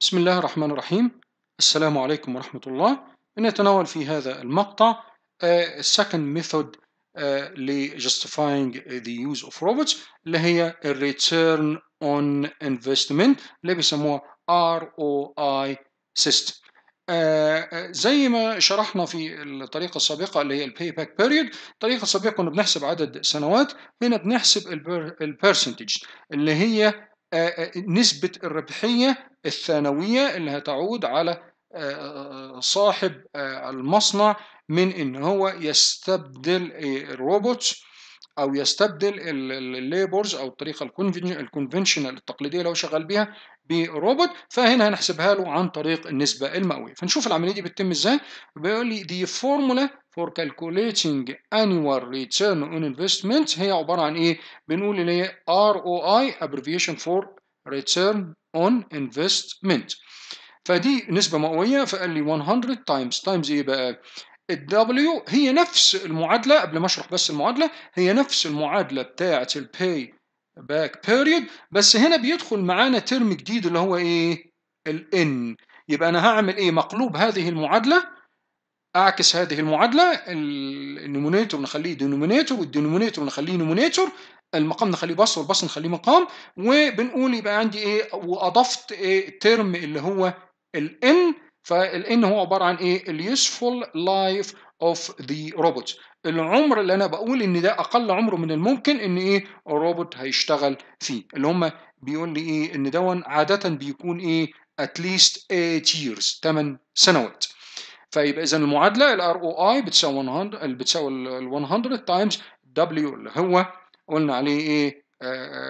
بسم الله الرحمن الرحيم السلام عليكم ورحمة الله نتناول في هذا المقطع uh, second method uh, ل justifying the use of robots اللي هي return on investment اللي بيسموها ROI system. Uh, زي ما شرحنا في الطريقة السابقة اللي هي ال payback period. الطريقة السابقة كنا بنحسب عدد سنوات هنا بنحسب ال percentage اللي هي نسبة الربحية السنوية اللي هتعود على صاحب المصنع من إن هو يستبدل الروبوت أو يستبدل ال labors أو الطريقة ال conventional التقليدية اللي هو شغال بيها بروبوت فهنا هنحسبها له عن طريق النسبة المئوية. فنشوف العملية دي بتتم إزاي؟ بيقول لي دي formula for calculating annual return on investment. هي عبارة عن إيه؟ بنقول اللي هي ROI abbreviation for return on investment. فدي نسبة مئوية فقال لي 100 times. Times إيه بقى؟ ال W هي نفس المعادلة قبل ما أشرح بس المعادلة هي نفس المعادلة بتاعة ال payback period بس هنا بيدخل معانا term جديد اللي هو إيه؟ ال N يبقى أنا هعمل إيه؟ مقلوب هذه المعادلة أعكس هذه المعادلة ال numerator نخليه denominator وال denominator نخليه numerator المقام نخليه بسط والبسط نخليه مقام وبنقول يبقى عندي إيه وأضفت إيه term اللي هو ال N فال N هو عبارة عن إيه ال useful life of the robot العمر اللي أنا بقول إن ده أقل عمر من الممكن إن إيه الروبوت هيشتغل فيه. اللي هم بيقول لي إيه إن ده عادة بيكون إيه at least 8 years 8 سنوات. فيبقى اذا المعادله ال ROI بتساوي 100 اللي بتساوي ال 100 times W اللي هو قلنا عليه إيه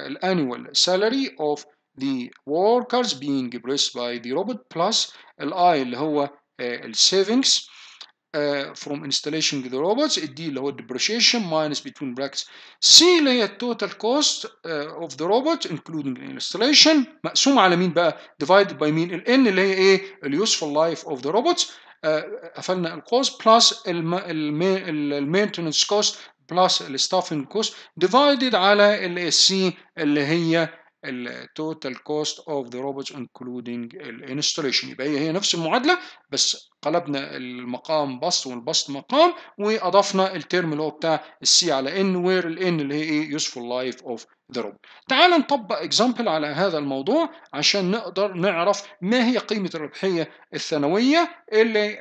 ال annual salary of the workers being replaced by the robot plus ال I اللي هو ال savings from installation the robots ال D اللي هو depreciation minus between brackets C اللي هي total cost uh, of the robot including installation مقسوم على مين بقى divided by مين ال N اللي هي إيه ال useful life of the robots uh, قفلنا القوس plus ال maintenance cost plus ال staffing cost divided على ال C اللي هي ال total cost of the robots including ال installation يبقى هي هي نفس المعادلة بس قلبنا المقام بسط والبسط مقام وأضفنا ال term اللي هو بتاع ال C على N where ال N اللي هي إيه؟ useful life of the robot تعال نطبق example على هذا الموضوع عشان نقدر نعرف ما هي قيمة الربحية الثانوية اللي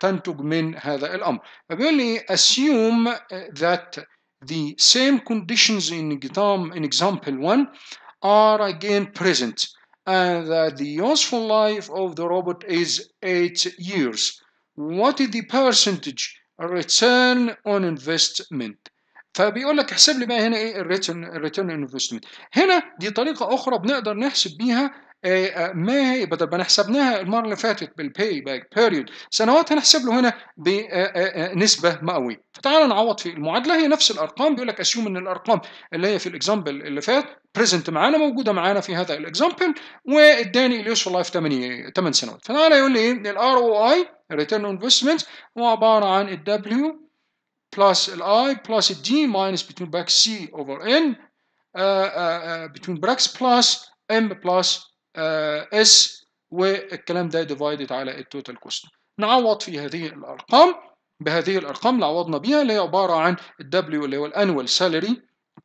تنتج من هذا الأمر. فبيقول لي assume that the same conditions in example 1 are again present and that the useful life of the robot is 8 years. What is the percentage return on investment? فبيقول لك احسب لي بقى هنا إيه ال return ال return investment هنا دي طريقه أخرى بنقدر نحسب بيها ما هي بدل ما حسبناها المرة اللي فاتت بال payback period سنوات هنحسب له هنا بنسبه مئوية. فتعال نعوض في المعادلة هي نفس الأرقام بيقول لك assume إن الأرقام اللي هي في ال example اللي فات present معانا موجودة معانا في هذا ال example واداني ال useful life 8 8 سنوات. فتعالى يقول لي إيه ال ROI return investment هو عبارة عن ال W plus ال I plus ال D minus between brackets C over N between brackets plus M plus S والكلام ده divided على ال total cost نعوض في هذه الأرقام. بهذه الأرقام اللي عوضنا بيها اللي هي عبارة عن ال W اللي هو ال annual salary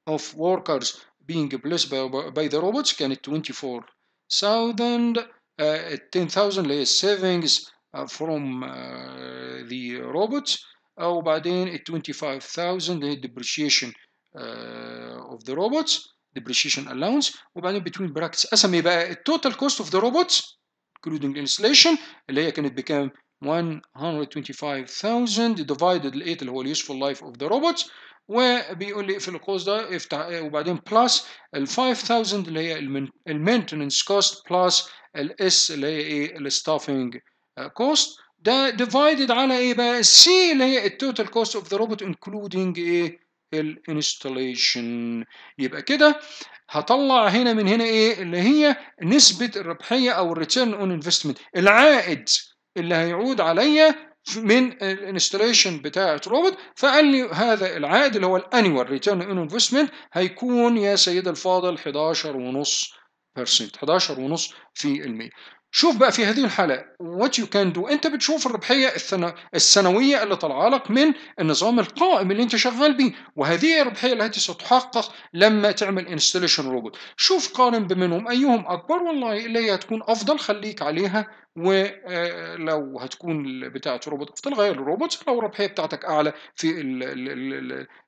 of workers being replaced by, the robots. كانت 24,000 uh, 10,000 اللي هي savings uh, from uh, the robots. وبعدين ال 25,000 اللي هي depreciation uh, of the robots. Depreciation allowance. وبعدين between brackets قسم إيه بقى ال total cost of the robots including installation اللي هي كانت بكام؟ 125,000 divided ال 8 اللي هو ال useful life of the robots وبيقول لي في القوس ده افتح وبعدين plus ال 5000 اللي هي ال maintenance cost plus ال S اللي هي إيه؟ ال staffing cost ده divided على إيه بقى؟ ال C اللي هي ال total cost of the robot including إيه؟ ال installation يبقى كده هطلع هنا من هنا إيه؟ اللي هي نسبة الربحية أو ال return on investment العائد اللي هيعود عليا من ال installation بتاعة روبوت فقال لي هذا العائد اللي هو ال annual return on investment هيكون يا سيد الفاضل 11.5% 11.5% شوف بقى في هذه الحالة what you can do أنت بتشوف الربحية السنوية اللي طالعة لك من النظام القائم اللي أنت شغال بيه. وهذه الربحية التي ستحقق لما تعمل installation روبوت شوف قارن بينهم أيهم أكبر؟ والله اللي هي هتكون أفضل. خليك عليها. ولو هتكون بتاعة روبوت أفضل غير الروبوت لو الربحية بتاعتك أعلى في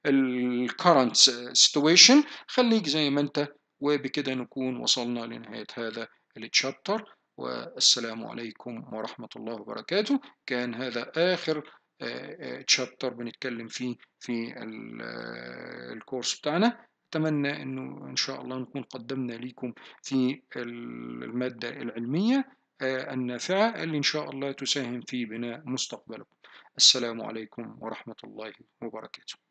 ال current سيتويشن خليك زي ما أنت. وبكده نكون وصلنا لنهاية هذا التشابتر والسلام عليكم ورحمة الله وبركاته. كان هذا آخر تشابتر بنتكلم فيه في الكورس بتاعنا. أتمنى أنه إن شاء الله نكون قدمنا لكم في المادة العلمية النافعة اللي إن شاء الله تساهم في بناء مستقبلكم. السلام عليكم ورحمة الله وبركاته.